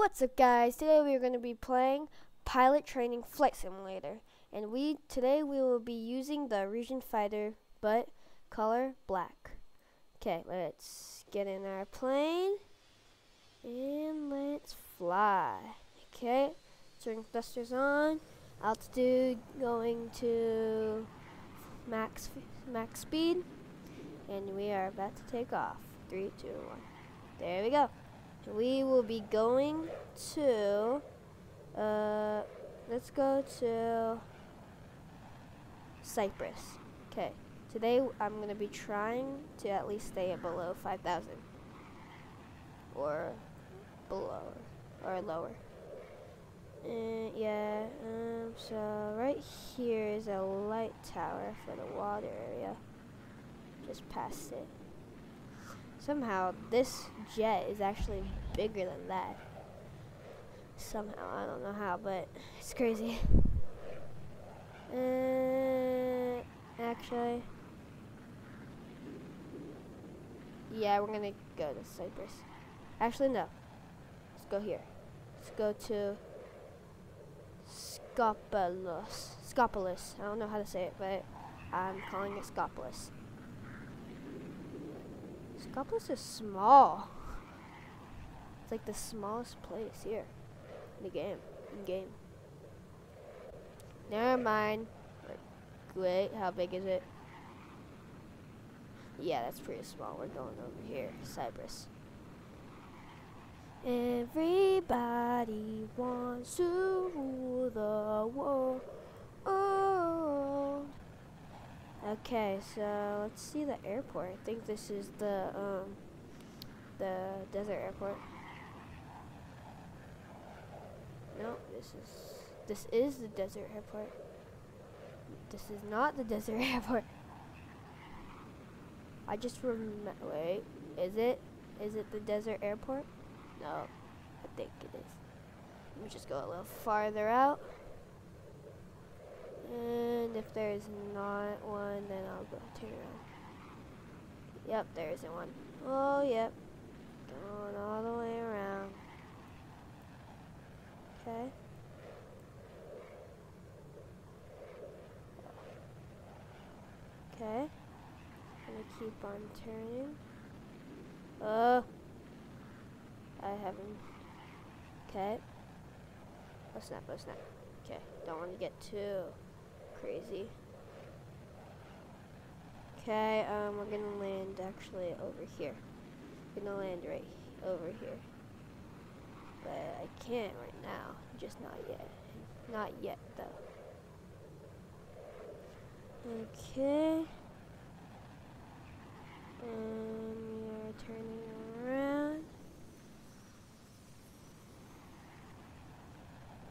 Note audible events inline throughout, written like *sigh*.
What's up guys? Today we are going to be playing Pilot Training Flight Simulator. And we today we will be using the Region Fighter but color black. Okay, let's get in our plane and let's fly. Okay, turning thrusters on. Altitude going to max max speed. And we are about to take off. Three, two, one. There we go we will be going to, uh, let's go to Cyprus. Okay, today I'm going to be trying to at least stay at below 5,000 or below or lower. Uh, yeah, um, so right here is a light tower for the water area. Just past it. Somehow, this jet is actually bigger than that. Somehow, I don't know how, but it's crazy. Uh, actually, yeah, we're gonna go to Cyprus. Actually, no. Let's go here. Let's go to Scopolis. Scopolis. I don't know how to say it, but I'm calling it Scopolis. Scopolis is small. It's like the smallest place here in the game. In game. Never mind. Wait, how big is it? Yeah, that's pretty small. We're going over here, Cyprus. Everybody wants to rule the world. Oh. Okay, so let's see the airport. I think this is the um, the desert airport. No, this is this is the desert airport. This is not the *laughs* desert airport. I just remember. Wait, is it? Is it the desert airport? No, I think it is. Let me just go a little farther out. And if there's not one, then I'll go turn around. Yep, there isn't one. Oh, yep. Going all the way around. Okay. Okay. Gonna keep on turning. Oh. I haven't. Okay. Oh snap, oh snap. Okay, don't want to get too crazy. Okay, um, we're gonna land actually over here. We're gonna land right over here. But I can't right now, just not yet. Not yet, though. Okay. And we are turning around.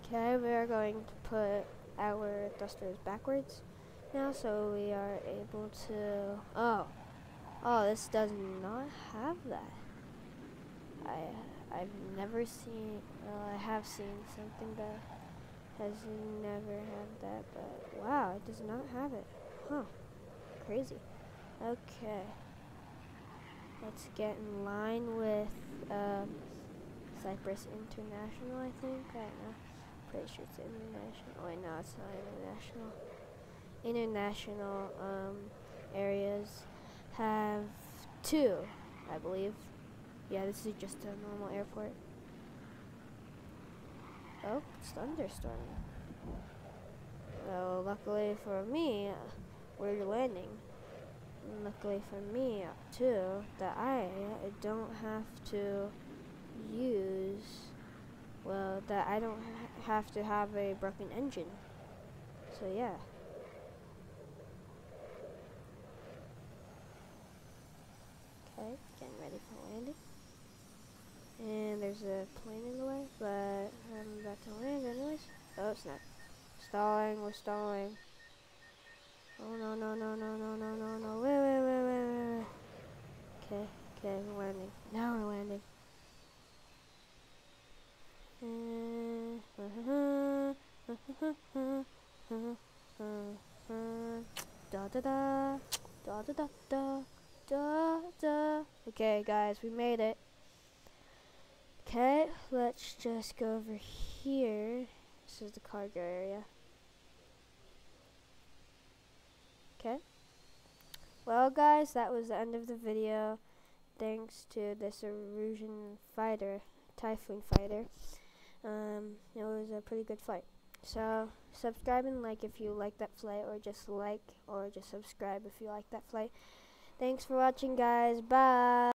Okay, we are going to put our thrusters backwards now, so we are able to, oh, oh, this does not have that. I, I've never seen, well, I have seen something that has never had that, but wow, it does not have it. Huh, crazy. Okay, let's get in line with um, Cyprus International, I think, I don't know it's international. It's not international. International um, areas have two, I believe. Yeah, this is just a normal airport. Oh, it's thunderstorming. Well, luckily for me, we're landing. luckily for me, too, that I don't have to use well, that I don't ha have to have a broken engine. So yeah. Okay, getting ready for landing. And there's a plane in the way, but I'm about to land anyways. Oh, it's not. Stalling, we're stalling. Oh no, no, no, no, no, no, no, no. Wait, wait, wait, wait, wait. Okay, okay, we're landing. Now we're landing da da da da da da da da da Okay guys, we made it. Okay, let's just go over here. This is the cargo area. Okay. Well, guys, that was the end of the video. Thanks to this Erusian fighter, Typhoon fighter. Um, it was a pretty good fight. So, subscribe and like if you like that flight, or just like, or just subscribe if you like that flight. Thanks for watching, guys. Bye.